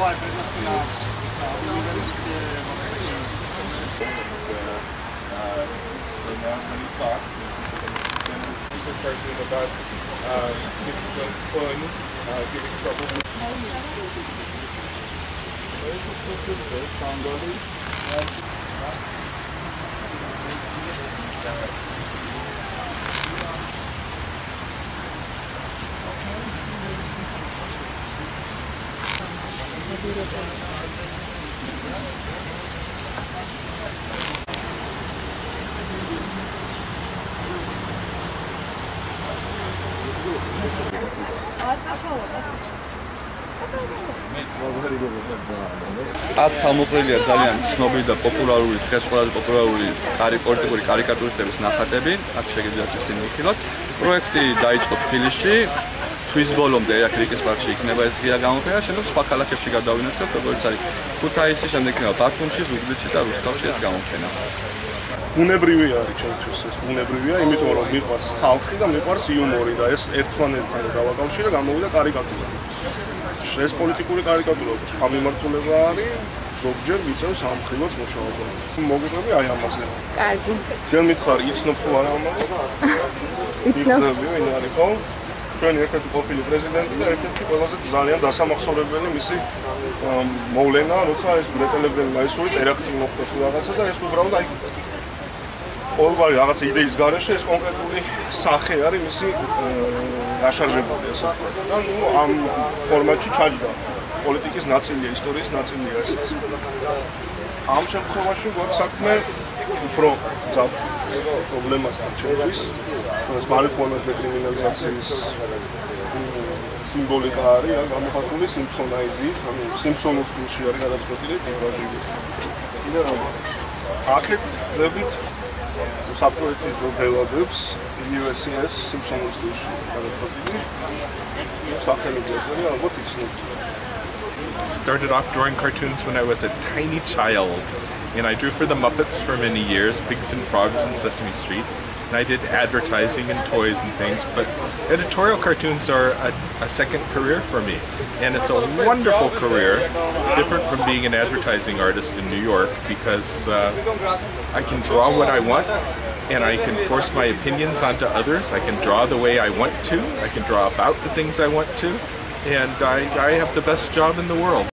Давай, предоставь now, And this She's a person about uh, giving some fun, uh, giving trouble. Thank you. აქ თავმოყრილია ძალიან ცნობილი და პოპულარული, დღეს ყველაზე პოპულარული კარი პოლიტიკური კარიკატურისტების ნახატები. აქ შეგიძლიათ ისინი იხილოთ. პროექტი დაიწყო თბილისში. თვის ბოლომდე აქ რიკის პარკში იქნება ეს ღია გამოფენა, შემდეგ სხვა ქალაქებში გადავინაცვლებთ, როგორც არის ქუთაისი, შემდეგ იქნება ბათუმში, ზუგდიდში და რუსთავში ეს გამოფენა. ბუნებრივი არის ჩვენთვის ეს ბუნებრივია, იმიტომ რომ მიყვარს ხალხი და მიყვარს იუმორი და ეს ერთმანეთთან დავაკავშირე გამოვიდა კარიკატურა. ეს პოლიტიკური კარიკატურა სხვა მიმართულება არის ზოგჯერ მიწევს ამხრივად მუშაობა. მოგიწევი აი ამაზე. კარგი. ჯერ მითხარი იცნობ თუ არა ამაზე? იცნობ. ვინ არის ხო? ჩვენი ერთ-ერთი ყოფილი პრეზიდენტი და ერთ-ერთი ყველაზე ძალიან დასამახსოვრებელი მისი მოვლენა, როცა ეს ბრეტელებელი მაისური ტერაქტი მოხდა თუ რაღაცა და ეს უბრალოდ აი ყოველგვარი რაღაცა იდეის გარეშე ეს კონკრეტული სახე არის მისი გაშარჟებული ასე. და ნუ ამ ფორმატში ჩაჯდა პოლიტიკის ნაწილია, ისტორიის ნაწილია ესეც. ამ შემთხვევაში გვაქვს საქმე უფრო ძაფ პრობლემასთან ჩემთვის. ეს მარიხუანას დეკრიმინალიზაციის სიმბოლიკა არის რა გამოხატული სიმფსონაიზით, ანუ სიმფსონურ სტილში არის გადაწყვეტილი ტიპაჟი. კიდე რომ აქეთ ხვდებით საბჭოეთის ძველადებს USCS სიმფსონურ სტილში გადაწყვეტილი. სახელები ეწოდება ალბათ იცნობთ. Started off drawing cartoons when I was a tiny child, and I drew for the Muppets for many years, Pigs and Frogs and Sesame Street. And I did advertising and toys and things, but editorial cartoons are a, a second career for me. And it's a wonderful career, different from being an advertising artist in New York, because uh, I can draw what I want and I can force my opinions onto others. I can draw the way I want to, I can draw about the things I want to, and I, I have the best job in the world.